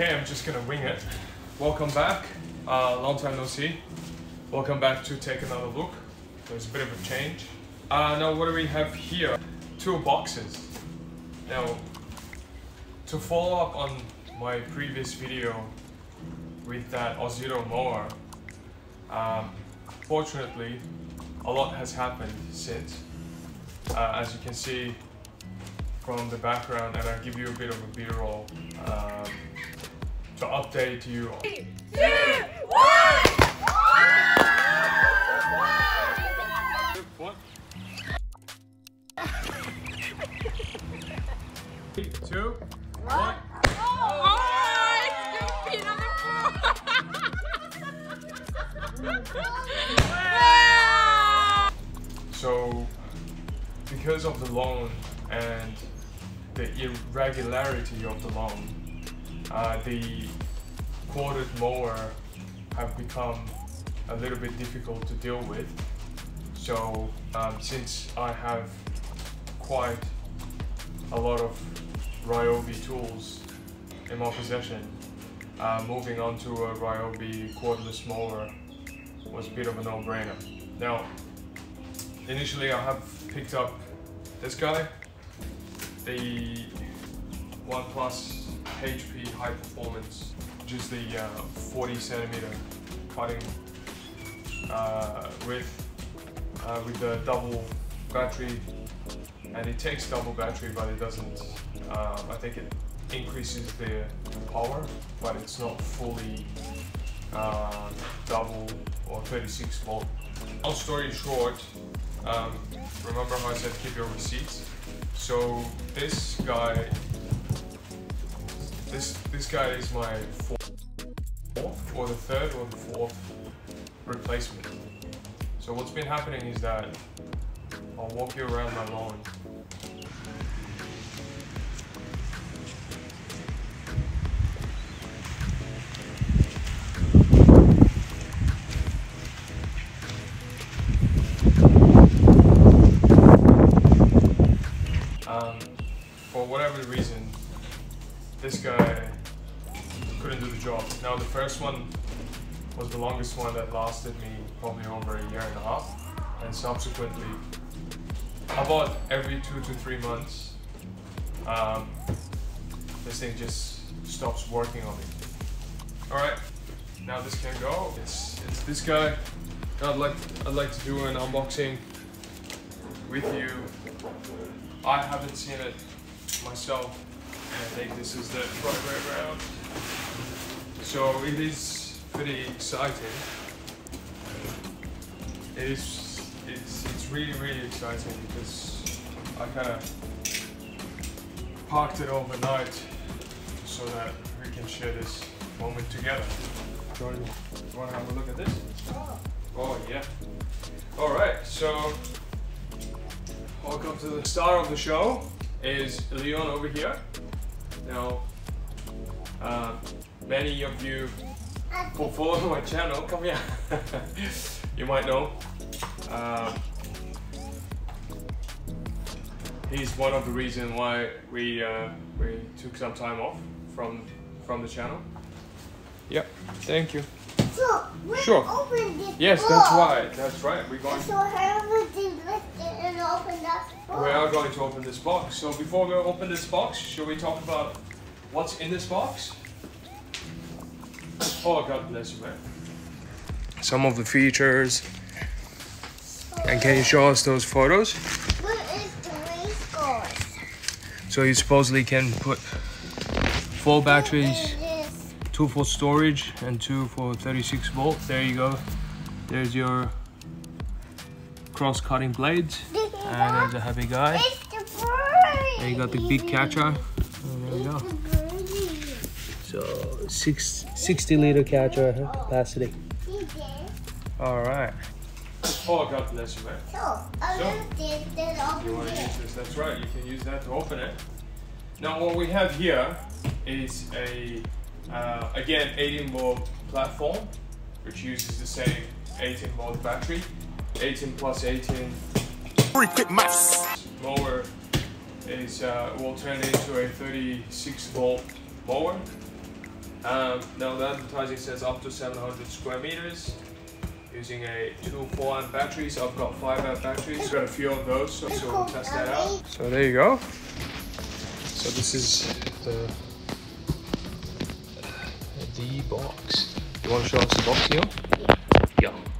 Okay, I'm just gonna wing it. Welcome back. Uh, long time no see. Welcome back to take another look. There's a bit of a change. Uh, now, what do we have here? Two boxes. Now, to follow up on my previous video with that Ozito mower, um, fortunately, a lot has happened since. Uh, as you can see from the background, and I'll give you a bit of a B-roll um, to update you. Three, two, one! What? Three, two, one. Oh, on the. So, because of the loan and the irregularity of the loan, uh, the corded mower have become a little bit difficult to deal with. So, um, since I have quite a lot of Ryobi tools in my possession, uh, moving on to a Ryobi cordless mower was a bit of a no-brainer. Now, initially I have picked up this guy, the One+ HP High Performance, which is the uh, 40 centimeter cutting uh, width uh, with the double battery, and it takes double battery, but it doesn't. Um, I think it increases the power, but it's not fully uh, double or 36 volt. Long story short, um, remember how I said keep your receipts? So this guy, this this guy is my fourth, or the third or the fourth replacement. So what's been happening is that I'll walk you around my lawn. Um, for whatever reason, this guy couldn't do the job. Now the first one was the longest one that lasted me probably over a year and a half, and subsequently, about every two to three months, um, this thing just stops working on me. All right, now this can go. It's it's this guy. I'd like I'd like to do an unboxing with you I haven't seen it myself, I think this is the right way around. So it is pretty exciting. It is, it's, it's really, really exciting because I kind of parked it overnight so that we can share this moment together. Jordan, you want to have a look at this? Oh, yeah. All right, so Welcome to the star of the show is Leon over here. Now, uh, many of you who follow my channel, come here, you might know. Uh, he's one of the reasons why we uh, we took some time off from from the channel. Yep, thank you. So, we're Sure. open this Yes, book. that's right. That's right. We're going. So Harold lift it and open that book. We are going to open this box. So before we open this box, shall we talk about what's in this box? Oh, God bless you, man. Some of the features. And can you show us those photos? What is the race course? So you supposedly can put four batteries, two for storage and two for 36 volt. There you go. There's your cross-cutting blades. This? And there's a heavy guy. It's the bird. There you got the big catcher. And there you go. So six, 60 liter catcher capacity. See this? All right. Oh, God bless you, man. So, I So, lift this and You want to use this. this? That's right. You can use that to open it. Now, what we have here is a uh, again 18 volt platform, which uses the same 18 volt battery. 18 plus 18 Freaking mouse. mower is uh, will turn into a 36 volt mower. Um, now the advertising says up to 700 square meters using a two 4 amp batteries. I've got 5 amp batteries. I've Got a few of those, so, so we'll test that out. So there you go. So this is the the box. You want to show us the box here? Yeah.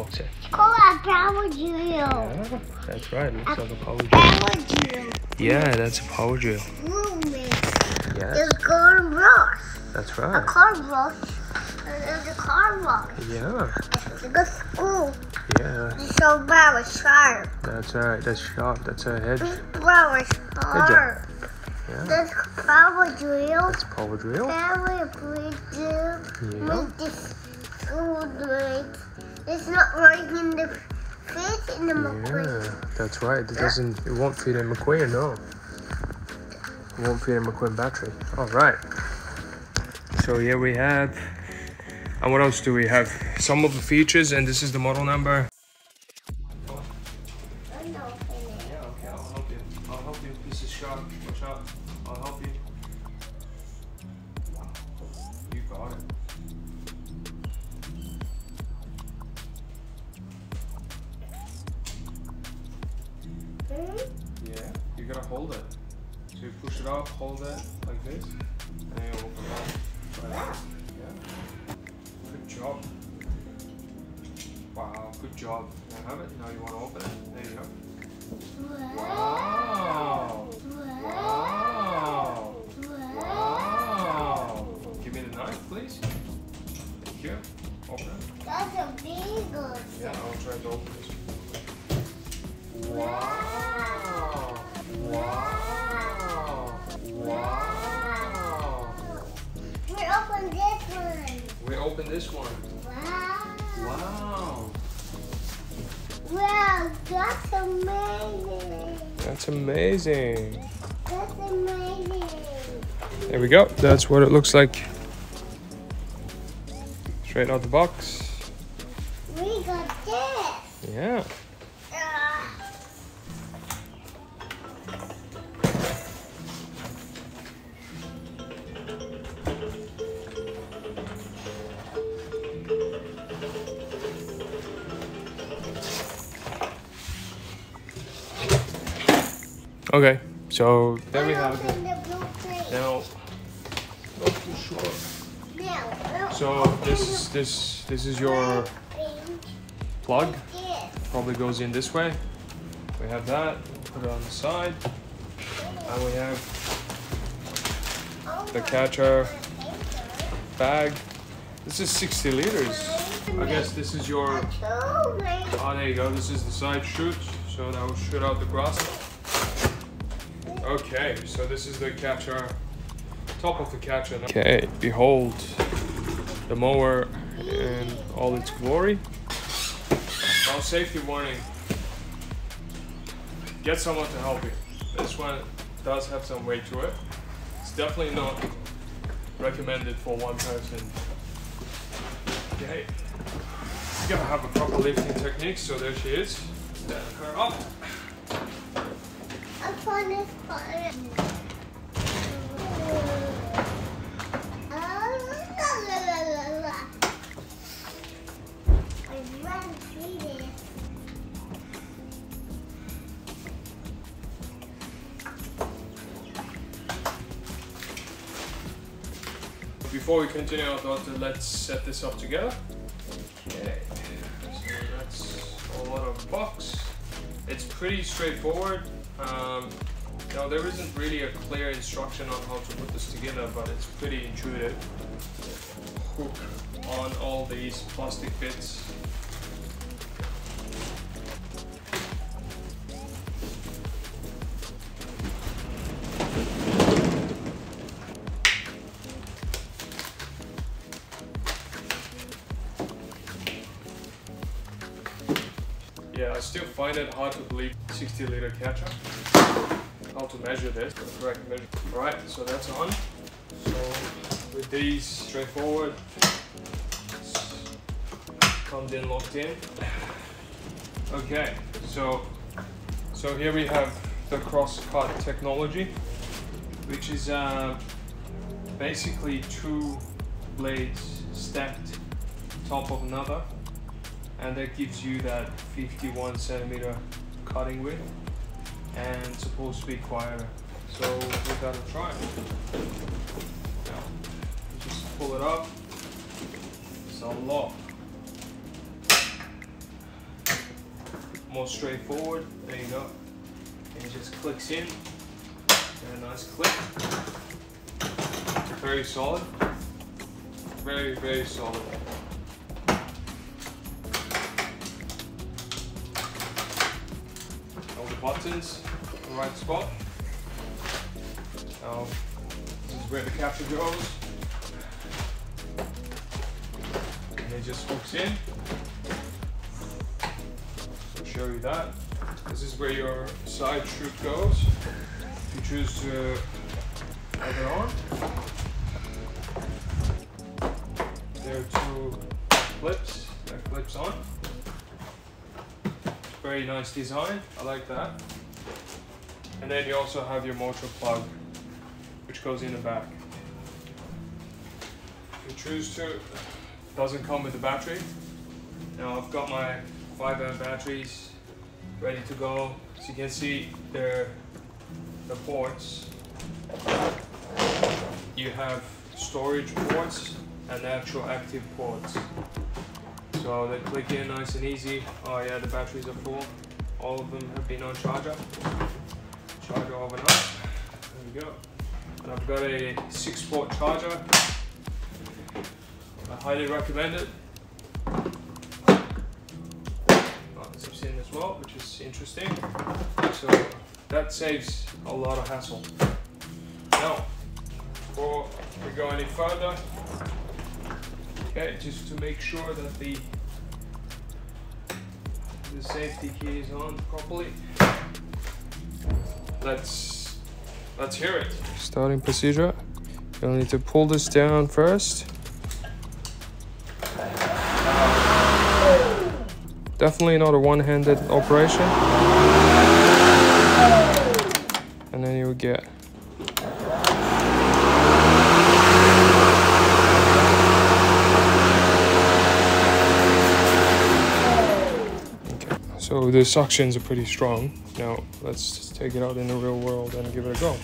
Box say? Call a power drill. Yeah, that's right. It Looks like a power drill. Power drill. Yeah, that's a power drill. Yeah, There's a car brush. that's A right. car brush. And there's a car brush. Yeah, There's a school. yeah, There's a power sharp. that's right. That's sharp. That's a hedge. It's Power sharp. Yeah, There's power drill. that's power drill. Power drill. Yeah. Make this school right. It's not right in the fit in the McQueen. Yeah, that's right. It doesn't. It won't fit in McQueen. No. It won't fit in McQueen battery. All right. So here we have. And what else do we have? Some of the features, and this is the model number. Amazing. That's amazing. There we go. That's what it looks like. Straight out the box. We got this. Yeah. Okay. So there we have it. Open the blue plate. Now, not too sure. So this this this is your plug. Probably goes in this way. We have that. Put it on the side, and we have the catcher bag. This is 60 liters. I guess this is your. Oh Oh, there you go. This is the side chute, so that will shoot out the grass. Okay, so this is the catcher, top of the catcher. Okay, behold the mower in all its glory. Now, safety warning. Get someone to help you. This one does have some weight to it. It's definitely not recommended for one person. Okay. You gotta have a proper lifting technique, so there she is. Stand her up. Before we continue, thought that let's set this up together. Okay, so that's all out of box. It's pretty straightforward. Um, now there isn't really a clear instruction on how to put this together, but it's pretty intuitive. Hook on all these plastic bits. I find to believe 60 liter catcher. How to measure this, the correct measure. Alright, so that's on. So with these straightforward, comes in locked in. Okay, so so here we have the cross-cut technology, which is uh, basically two blades stacked top of another and that gives you that 51 centimeter cutting width and supposed to be quieter. So we gotta try. Now just pull it up. It's lot. More straightforward. There you go. And it just clicks in. And a nice click. Very solid. Very very solid buttons in the right spot. Now this is where the capture goes. And it just hooks in. I'll show you that. This is where your side chute goes. If you choose to have it on. There are two clips that clips on. Very nice design. I like that and then you also have your motor plug which goes in the back. If you choose to it doesn't come with the battery. Now I've got my 5 amp batteries ready to go. As you can see they're the ports. You have storage ports and actual active ports. So they click in nice and easy. Oh yeah the batteries are full. All of them have been on charger charger overnight. There we go. And I've got a six port charger. I highly recommend it. In as well which is interesting. So that saves a lot of hassle. Now before we go any further okay just to make sure that the the safety key is on properly let's let's hear it. Starting procedure. You'll need to pull this down first. Definitely not a one-handed operation. And then you'll get Okay, so the suctions are pretty strong. Now let's take it out in the real world and give it a go.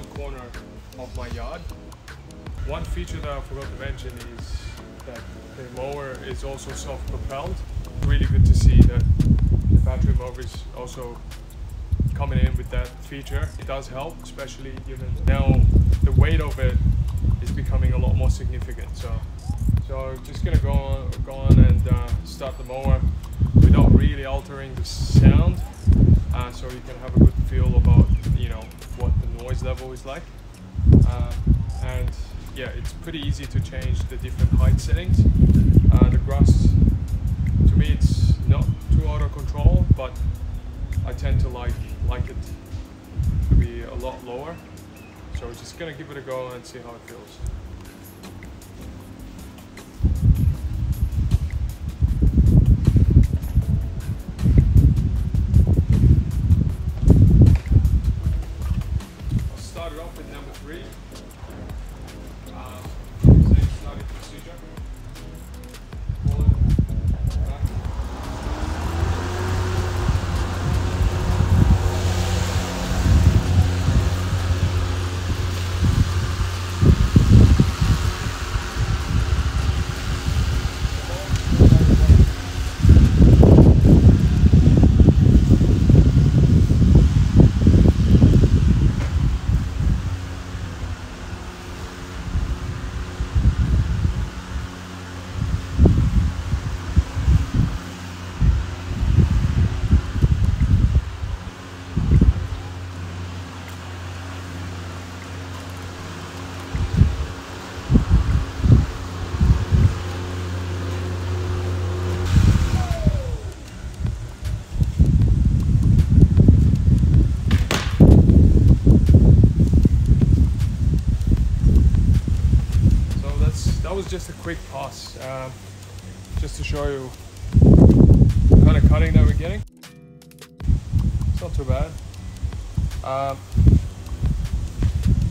One corner of my yard. One feature that I forgot to mention is that the mower is also self-propelled. Really good to see that the battery mower is also coming in with that feature. It does help, especially given now the weight of it is becoming a lot more significant. So, so just gonna go on, go on and uh, start the mower without really altering the sound uh, so you can have a good feel about you know what noise level is like uh, and yeah it's pretty easy to change the different height settings. Uh, the grass to me it's not too out of control but I tend to like like it to be a lot lower. So we're just gonna give it a go and see how it feels just a quick pass, um, just to show you kind of cutting that we're getting. It's not too bad. Um,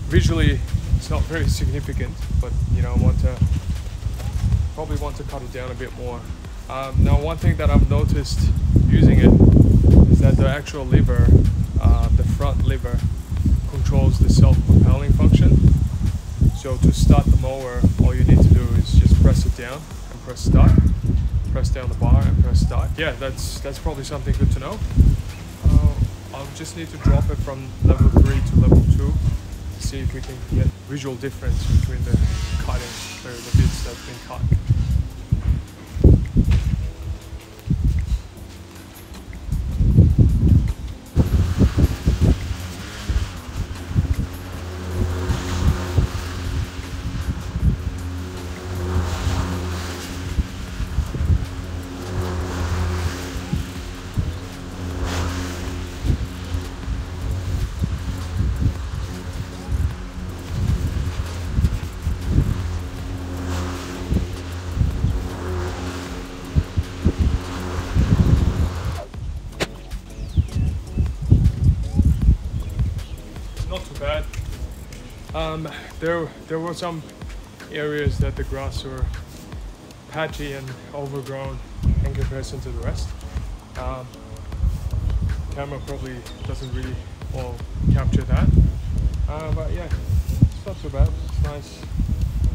visually, it's not very significant, but you know, I want to probably want to cut it down a bit more. Um, now, one thing that I've noticed using it is that the actual lever, uh, the front lever, controls the self-propelling function. So to start the mower, all you need to do is just press it down and press start. Press down the bar and press start. Yeah, that's that's probably something good to know. Uh, I'll just need to drop it from level 3 to level 2 to see if we can get visual difference between the cutting, or the bits that's been cut. Bad. Um, there, there were some areas that the grass were patchy and overgrown in comparison to the rest. Um, camera probably doesn't really well capture that. Uh, but yeah, it's not too bad. It's nice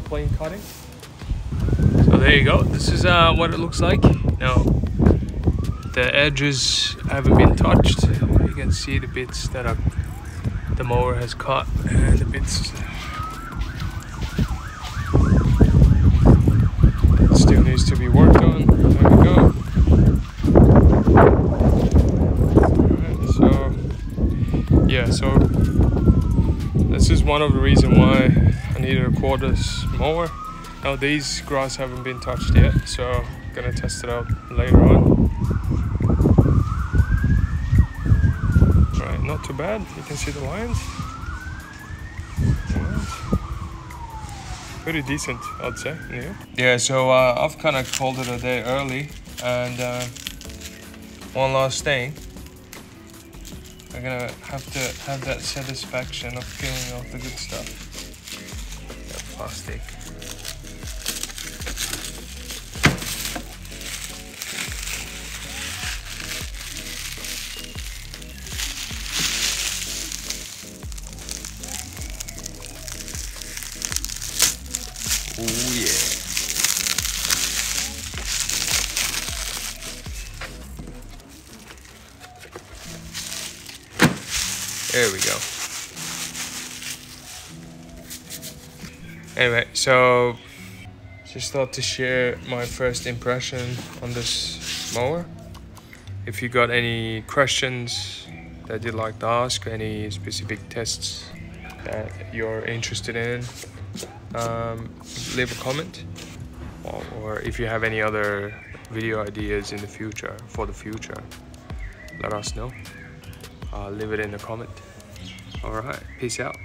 plain cutting. So there you go. This is uh, what it looks like. Now, the edges haven't been touched. You can see the bits that are the mower has cut and the bits uh, still needs to be worked on. There we go. So yeah, so this is one of the reason why I needed a cordless mower. Now these grass haven't been touched yet, so I'm gonna test it out later on. Alright, not too bad. You can see the lines. Pretty decent, I'd say. Yeah. Yeah. So uh, I've kind of called it a day early, and uh, one last thing. I'm gonna have to have that satisfaction of killing off the good stuff. That plastic. Anyway, so just thought to share my first impression on this mower. If you got any questions that you'd like to ask, any specific tests that you're interested in, um, leave a comment. Or, or if you have any other video ideas in the future, for the future, let us know. Uh, leave it in the comment. Alright, peace out.